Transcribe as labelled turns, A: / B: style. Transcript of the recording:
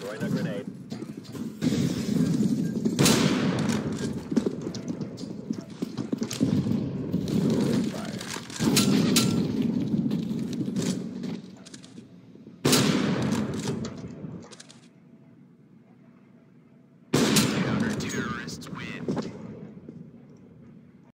A: Throwing a grenade.